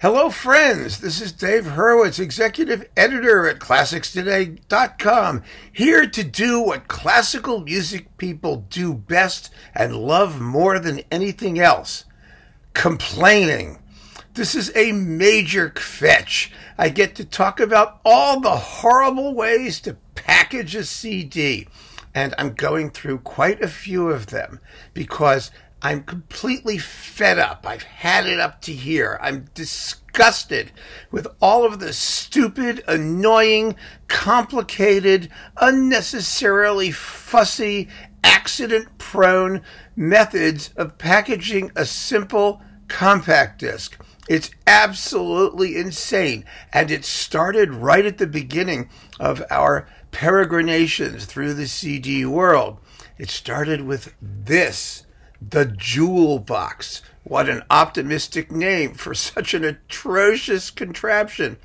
Hello, friends. This is Dave Hurwitz, executive editor at ClassicsToday.com, here to do what classical music people do best and love more than anything else complaining. This is a major fetch. I get to talk about all the horrible ways to package a CD, and I'm going through quite a few of them because I'm completely fed up. I've had it up to here. I'm disgusted with all of the stupid, annoying, complicated, unnecessarily fussy, accident prone methods of packaging a simple compact disc. It's absolutely insane. And it started right at the beginning of our peregrinations through the CD world. It started with this the Jewel Box. What an optimistic name for such an atrocious contraption.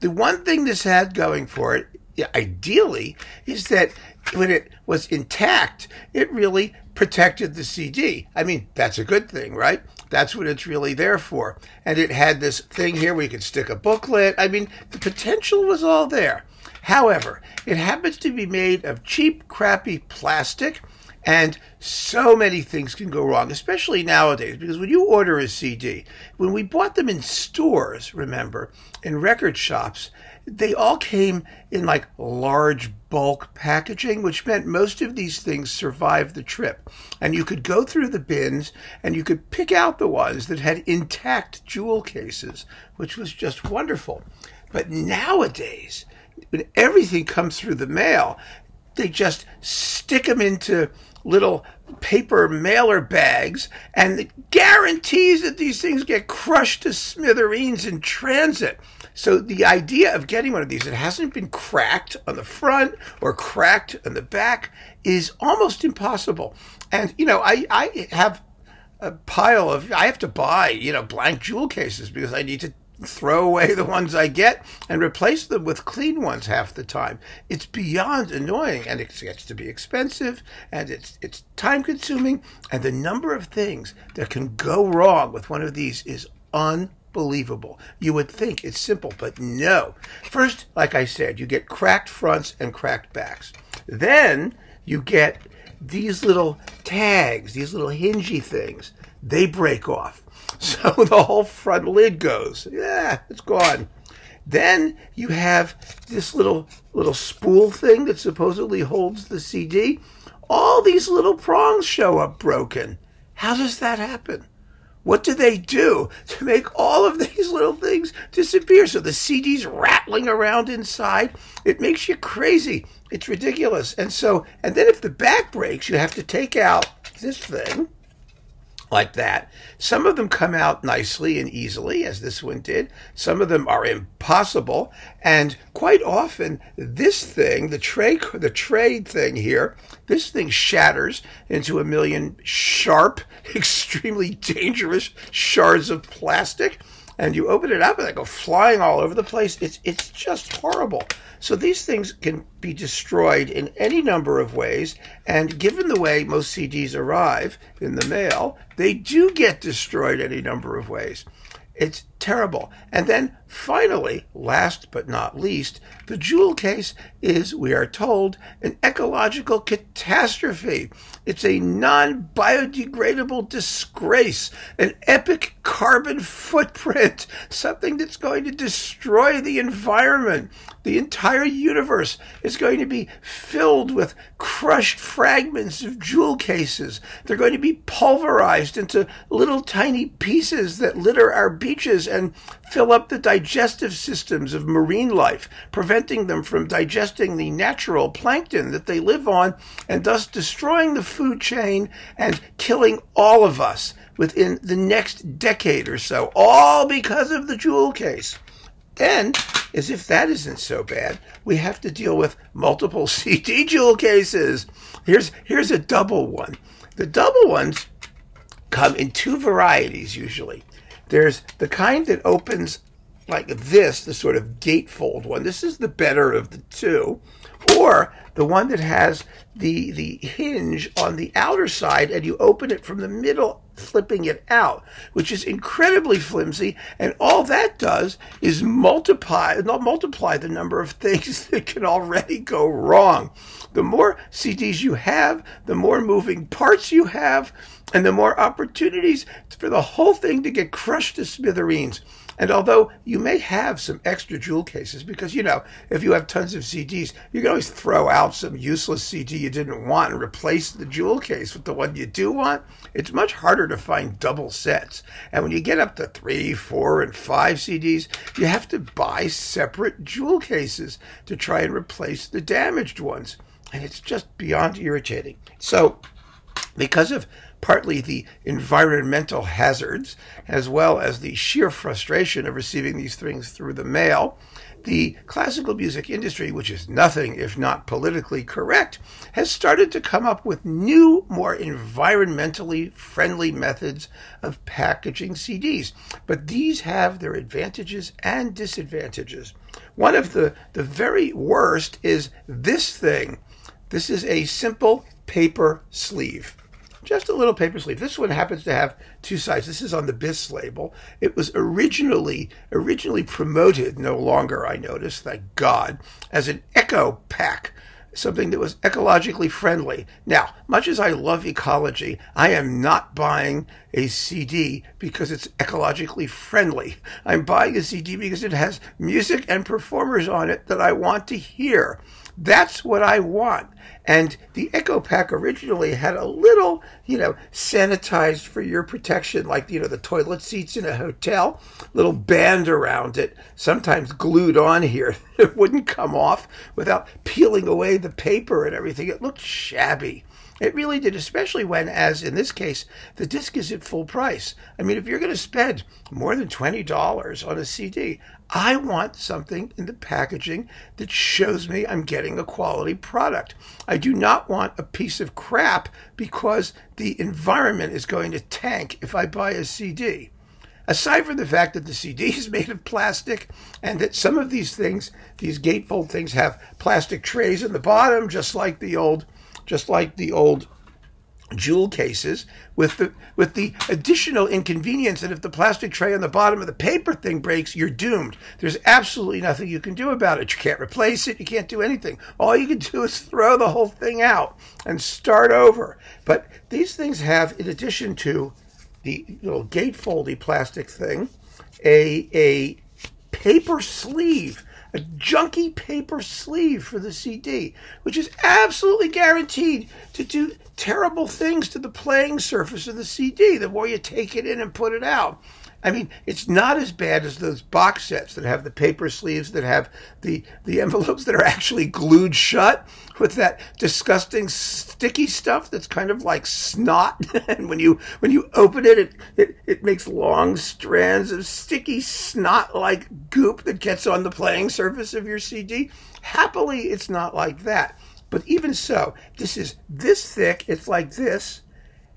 The one thing this had going for it, ideally, is that when it was intact, it really protected the CD. I mean, that's a good thing, right? That's what it's really there for. And it had this thing here where you could stick a booklet. I mean, the potential was all there. However, it happens to be made of cheap, crappy plastic and so many things can go wrong, especially nowadays, because when you order a CD, when we bought them in stores, remember, in record shops, they all came in like large bulk packaging, which meant most of these things survived the trip. And you could go through the bins and you could pick out the ones that had intact jewel cases, which was just wonderful. But nowadays, when everything comes through the mail, they just stick them into little paper mailer bags and it guarantees that these things get crushed to smithereens in transit. So the idea of getting one of these that hasn't been cracked on the front or cracked on the back is almost impossible. And you know, I I have a pile of I have to buy, you know, blank jewel cases because I need to throw away the ones I get and replace them with clean ones half the time. It's beyond annoying and it gets to be expensive and it's it's time consuming and the number of things that can go wrong with one of these is unbelievable. You would think it's simple, but no. First, like I said, you get cracked fronts and cracked backs. Then you get these little tags, these little hingy things. They break off So the whole front lid goes. Yeah, it's gone. Then you have this little little spool thing that supposedly holds the CD. All these little prongs show up broken. How does that happen? What do they do to make all of these little things disappear? So the CD's rattling around inside. It makes you crazy. It's ridiculous. And so, and then if the back breaks, you have to take out this thing like that. Some of them come out nicely and easily, as this one did. Some of them are impossible, and quite often this thing, the tray, the tray thing here, this thing shatters into a million sharp, extremely dangerous shards of plastic and you open it up and they go flying all over the place. It's it's just horrible. So these things can be destroyed in any number of ways, and given the way most CDs arrive in the mail, they do get destroyed any number of ways. It's terrible. And then finally, last but not least, the jewel case is, we are told, an ecological catastrophe. It's a non biodegradable disgrace, an epic carbon footprint, something that's going to destroy the environment. The entire universe is going to be filled with crushed fragments of jewel cases. They're going to be pulverized into little tiny pieces that litter our beaches and fill up the digestive systems of marine life, preventing them from digesting the natural plankton that they live on, and thus destroying the food chain and killing all of us within the next decade or so, all because of the jewel case. Then, as if that isn't so bad, we have to deal with multiple CD jewel cases. Here's here's a double one. The double ones come in two varieties usually. There's the kind that opens like this, the sort of gatefold one. This is the better of the two. Or the one that has the the hinge on the outer side and you open it from the middle flipping it out which is incredibly flimsy. And all that does is multiply not multiply the number of things that can already go wrong. The more CDs you have the more moving parts you have and the more opportunities for the whole thing to get crushed to smithereens and although you may have some extra jewel cases, because you know, if you have tons of CDs, you can always throw out some useless CD you didn't want and replace the jewel case with the one you do want, it's much harder to find double sets. And when you get up to three, four, and five CDs, you have to buy separate jewel cases to try and replace the damaged ones. And it's just beyond irritating. So, because of partly the environmental hazards, as well as the sheer frustration of receiving these things through the mail, the classical music industry, which is nothing if not politically correct, has started to come up with new, more environmentally friendly methods of packaging CDs. But these have their advantages and disadvantages. One of the, the very worst is this thing. This is a simple paper sleeve just a little paper sleeve. This one happens to have two sides. This is on the BIS label. It was originally originally promoted, no longer I notice, thank God, as an eco pack, something that was ecologically friendly. Now, much as I love ecology, I am not buying a CD because it's ecologically friendly. I'm buying a CD because it has music and performers on it that I want to hear. That's what I want. And the Echo Pack originally had a little, you know, sanitized for your protection, like, you know, the toilet seats in a hotel, little band around it, sometimes glued on here. It wouldn't come off without peeling away the paper and everything. It looked shabby. It really did, especially when, as in this case, the disc is at full price. I mean, if you're going to spend more than $20 on a CD, I want something in the packaging that shows me I'm getting a quality product. I do not want a piece of crap because the environment is going to tank if I buy a CD. Aside from the fact that the CD is made of plastic and that some of these things, these gatefold things, have plastic trays in the bottom, just like the old just like the old jewel cases with the with the additional inconvenience that if the plastic tray on the bottom of the paper thing breaks you're doomed. There's absolutely nothing you can do about it. You can't replace it. You can't do anything. All you can do is throw the whole thing out and start over. But these things have in addition to the little gatefoldy plastic thing a a paper sleeve a junky paper sleeve for the CD, which is absolutely guaranteed to do terrible things to the playing surface of the CD the more you take it in and put it out. I mean, it's not as bad as those box sets that have the paper sleeves that have the, the envelopes that are actually glued shut with that disgusting sticky stuff that's kind of like snot. and when you when you open it, it, it, it makes long strands of sticky snot like goop that gets on the playing surface of your CD. Happily, it's not like that. But even so, this is this thick. It's like this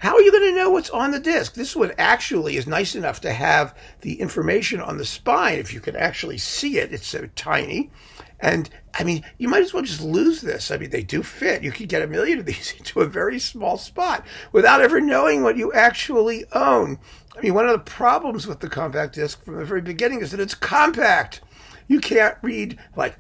how are you going to know what's on the disc? This one actually is nice enough to have the information on the spine if you can actually see it. It's so tiny. And I mean, you might as well just lose this. I mean, they do fit. You could get a million of these into a very small spot without ever knowing what you actually own. I mean, one of the problems with the compact disc from the very beginning is that it's compact. You can't read like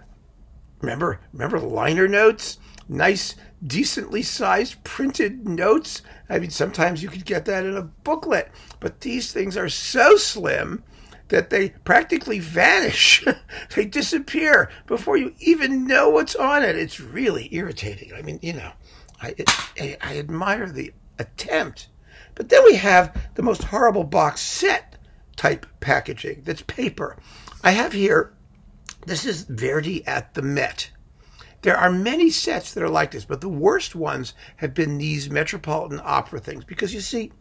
remember remember the liner notes? Nice decently sized printed notes. I mean, sometimes you could get that in a booklet, but these things are so slim that they practically vanish. they disappear before you even know what's on it. It's really irritating. I mean, you know, I, I, I admire the attempt. But then we have the most horrible box set type packaging that's paper. I have here, this is Verdi at the Met. There are many sets that are like this, but the worst ones have been these Metropolitan Opera things because you see,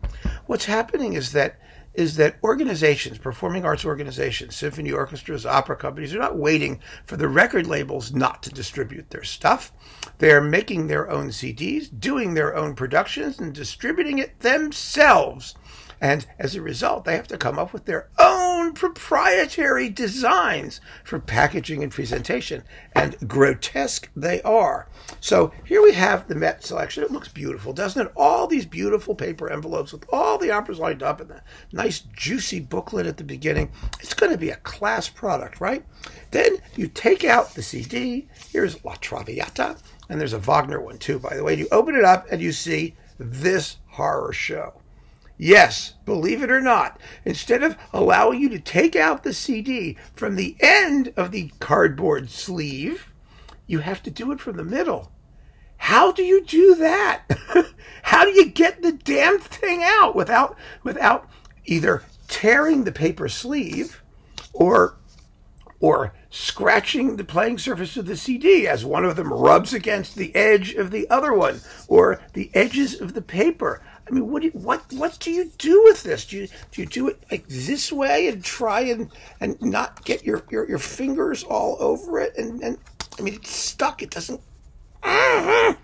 what's happening is that is that organizations, performing arts organizations, symphony orchestras, opera companies, are not waiting for the record labels not to distribute their stuff. They're making their own CDs, doing their own productions, and distributing it themselves. And as a result, they have to come up with their own own proprietary designs for packaging and presentation, and grotesque they are. So here we have the Met selection. It looks beautiful, doesn't it? All these beautiful paper envelopes with all the operas lined up and the nice juicy booklet at the beginning. It's going to be a class product, right? Then you take out the CD. Here's La Traviata, and there's a Wagner one too, by the way. You open it up and you see this horror show. Yes, believe it or not, instead of allowing you to take out the CD from the end of the cardboard sleeve, you have to do it from the middle. How do you do that? How do you get the damn thing out without without either tearing the paper sleeve or or scratching the playing surface of the CD as one of them rubs against the edge of the other one or the edges of the paper. I mean, what do you, what what do you do with this? Do you do you do it like this way and try and and not get your your, your fingers all over it? And and I mean, it's stuck. It doesn't. Uh-huh.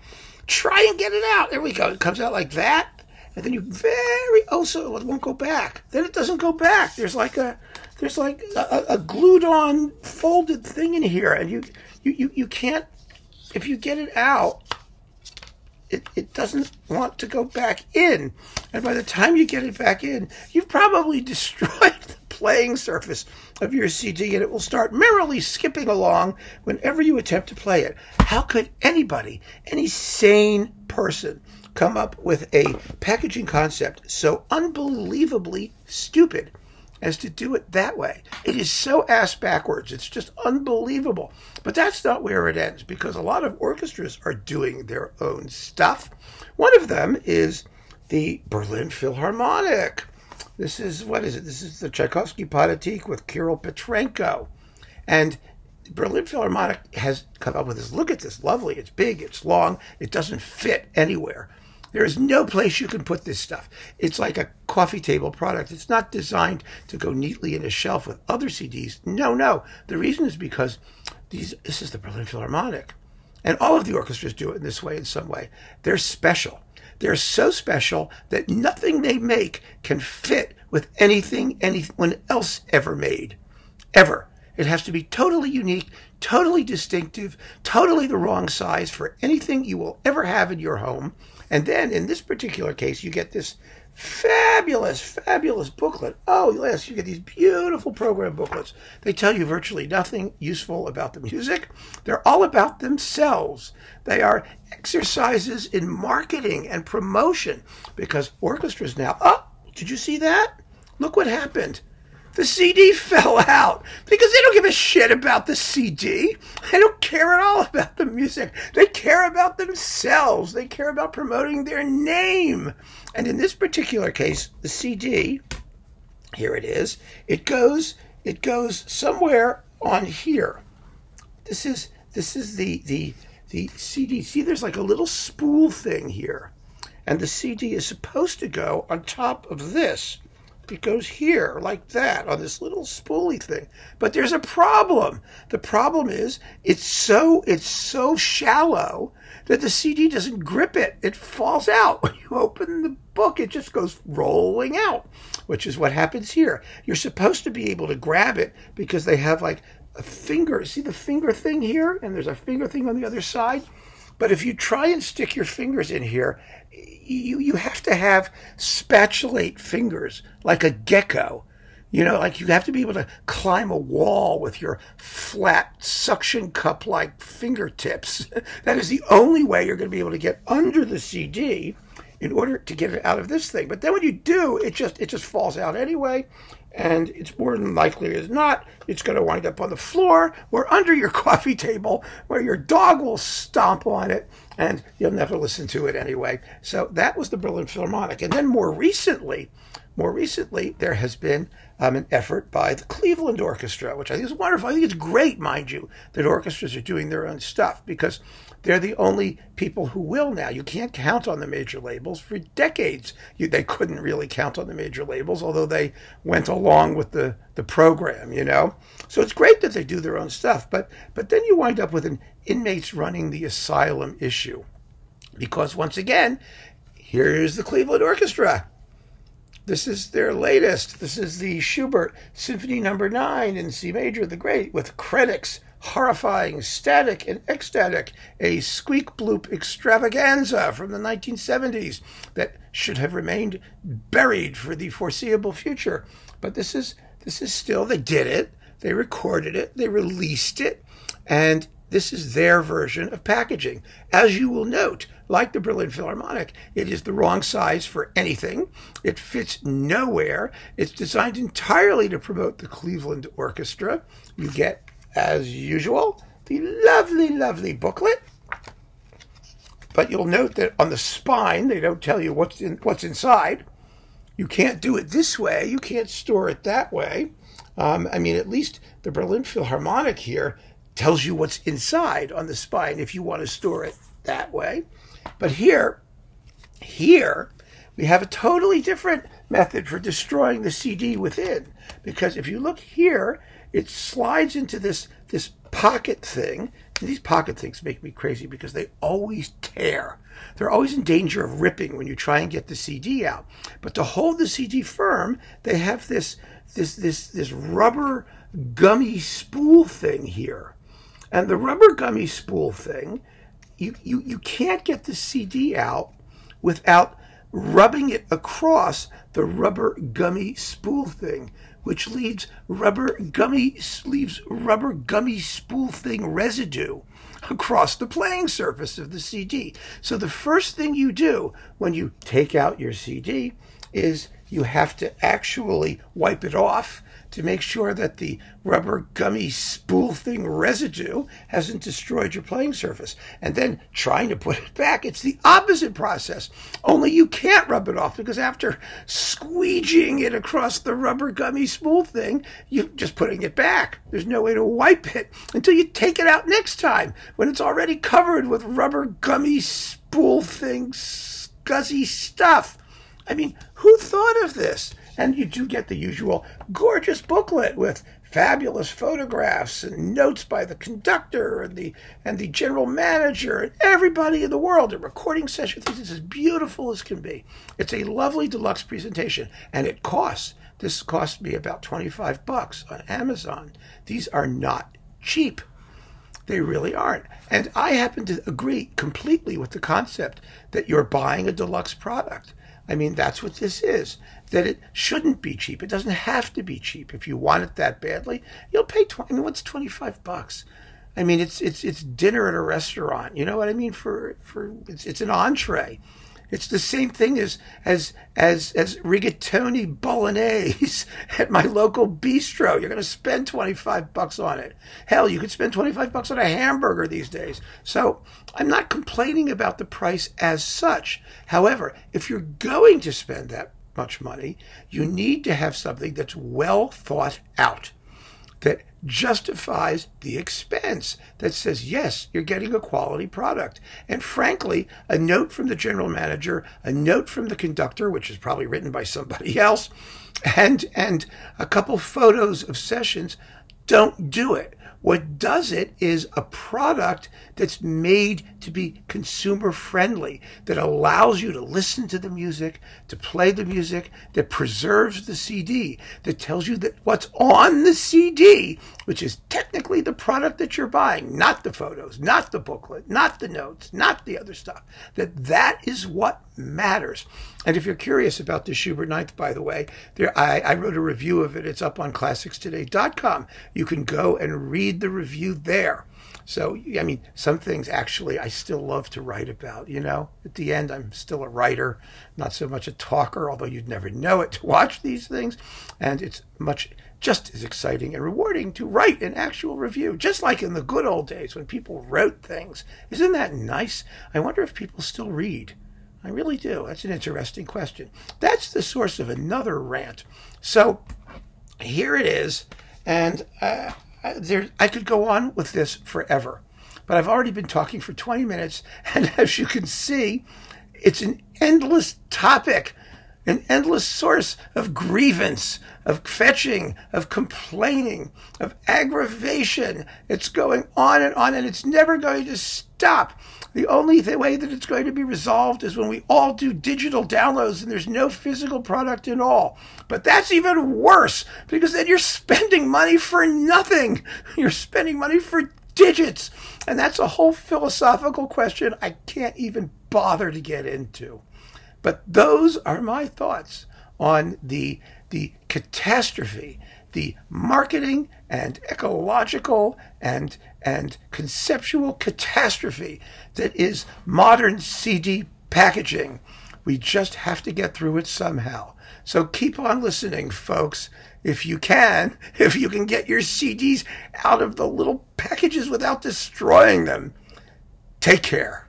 Try and get it out. There we go. It comes out like that, and then you very oh so it won't go back. Then it doesn't go back. There's like a there's like a, a glued on folded thing in here, and you you you, you can't if you get it out it, it doesn't want to go back in. And by the time you get it back in, you've probably destroyed the playing surface of your CD and it will start merrily skipping along whenever you attempt to play it. How could anybody, any sane person, come up with a packaging concept so unbelievably stupid? As to do it that way. It is so ass backwards. It's just unbelievable. But that's not where it ends because a lot of orchestras are doing their own stuff. One of them is the Berlin Philharmonic. This is, what is it? This is the Tchaikovsky Pathetique with Kirill Petrenko. And Berlin Philharmonic has come up with this. Look at this, lovely. It's big, it's long, it doesn't fit anywhere. There is no place you can put this stuff. It's like a coffee table product. It's not designed to go neatly in a shelf with other CDs. No, no. The reason is because these this is the Berlin Philharmonic. And all of the orchestras do it in this way in some way. They're special. They're so special that nothing they make can fit with anything anyone else ever made. Ever. It has to be totally unique, totally distinctive, totally the wrong size for anything you will ever have in your home. And then in this particular case, you get this fabulous, fabulous booklet. Oh, yes, you get these beautiful program booklets. They tell you virtually nothing useful about the music. They're all about themselves. They are exercises in marketing and promotion because orchestras now, oh, did you see that? Look what happened the CD fell out because they don't give a shit about the CD. They don't care at all about the music. They care about themselves. They care about promoting their name. And in this particular case, the CD, here it is, it goes it goes somewhere on here. This is this is the the the CD. See, there's like a little spool thing here. And the CD is supposed to go on top of this. It goes here like that on this little spoolie thing. But there's a problem. The problem is it's so it's so shallow that the CD doesn't grip it. It falls out. When you open the book, it just goes rolling out, which is what happens here. You're supposed to be able to grab it because they have like a finger. See the finger thing here? And there's a finger thing on the other side. But if you try and stick your fingers in here, you, you have to have spatulate fingers like a gecko. You know, like you have to be able to climb a wall with your flat suction cup like fingertips. that is the only way you're going to be able to get under the CD in order to get it out of this thing. But then when you do, it just it just falls out anyway, and it's more than likely as not it's going to wind up on the floor or under your coffee table where your dog will stomp on it and you'll never listen to it anyway. So that was the Berlin Philharmonic. And then more recently, more recently, there has been um, an effort by the Cleveland Orchestra, which I think is wonderful. I think it's great, mind you, that orchestras are doing their own stuff because they're the only people who will now. You can't count on the major labels. For decades, you, they couldn't really count on the major labels, although they went along with the, the program, you know? So it's great that they do their own stuff, but, but then you wind up with an inmates running the asylum issue. Because once again, here's the Cleveland Orchestra This is their latest. This is the Schubert Symphony Number no. 9 in C major, the Great, with Krenek's horrifying, static, and ecstatic, a squeak bloop extravaganza from the 1970s that should have remained buried for the foreseeable future. But this is this is still they did it, they recorded it, they released it, and this is their version of packaging. As you will note, like the Berlin Philharmonic, it is the wrong size for anything. It fits nowhere. It's designed entirely to promote the Cleveland Orchestra. You get as usual, the lovely, lovely booklet. But you'll note that on the spine, they don't tell you what's in what's inside. You can't do it this way. You can't store it that way. Um, I mean, at least the Berlin Philharmonic here tells you what's inside on the spine if you want to store it that way. But here, here, we have a totally different method for destroying the CD within. Because if you look here, it slides into this this pocket thing. These pocket things make me crazy because they always tear. They're always in danger of ripping when you try and get the CD out. But to hold the CD firm, they have this this this this rubber gummy spool thing here. And the rubber gummy spool thing, you, you, you can't get the CD out without rubbing it across the rubber gummy spool thing which leaves rubber gummy leaves rubber gummy spool thing residue across the playing surface of the CD. So the first thing you do when you take out your CD is you have to actually wipe it off to make sure that the rubber gummy spool thing residue hasn't destroyed your playing surface. And then trying to put it back, it's the opposite process. Only you can't rub it off because after squeegeeing it across the rubber gummy spool thing, you're just putting it back. There's no way to wipe it until you take it out next time when it's already covered with rubber gummy spool thing scuzzy stuff. I mean, who thought of this? And you do get the usual gorgeous booklet with fabulous photographs and notes by the conductor and the and the general manager and everybody in the world. A recording session. Is as beautiful as can be. It's a lovely deluxe presentation, and it costs. This cost me about 25 bucks on Amazon. These are not cheap. They really aren't. And I happen to agree completely with the concept that you're buying a deluxe product. I mean, that's what this is. That it shouldn't be cheap. It doesn't have to be cheap. If you want it that badly, you'll pay. 20, I mean, what's twenty five bucks? I mean, it's it's it's dinner at a restaurant. You know what I mean? For for it's it's an entree. It's the same thing as as as as rigatoni bolognese at my local bistro. You're going to spend 25 bucks on it. Hell, you could spend 25 bucks on a hamburger these days. So, I'm not complaining about the price as such. However, if you're going to spend that much money, you need to have something that's well thought out that justifies the expense, that says, yes, you're getting a quality product. And frankly, a note from the general manager, a note from the conductor, which is probably written by somebody else, and, and a couple photos of sessions don't do it. What does it is a product that's made to be consumer friendly, that allows you to listen to the music, to play the music, that preserves the CD, that tells you that what's on the CD, which is technically the product that you're buying, not the photos, not the booklet, not the notes, not the other stuff, that that is what matters. And if you're curious about the Schubert Ninth, by the way, there I, I wrote a review of it. It's up on classicstoday.com. You can go and read the review there. So, I mean, some things actually I still love to write about. You know, at the end, I'm still a writer, not so much a talker, although you'd never know it to watch these things. And it's much just as exciting and rewarding to write an actual review, just like in the good old days when people wrote things. Isn't that nice? I wonder if people still read. I really do. That's an interesting question. That's the source of another rant. So here it is. And uh, there, I could go on with this forever, but I've already been talking for 20 minutes, and as you can see, it's an endless topic. An endless source of grievance, of fetching, of complaining, of aggravation. It's going on and on, and it's never going to stop. The only th- way that it's going to be resolved is when we all do digital downloads and there's no physical product at all. But that's even worse because then you're spending money for nothing. You're spending money for digits. And that's a whole philosophical question I can't even bother to get into. But those are my thoughts on the, the catastrophe, the marketing and ecological and, and conceptual catastrophe that is modern CD packaging. We just have to get through it somehow. So keep on listening, folks. If you can, if you can get your CDs out of the little packages without destroying them. Take care.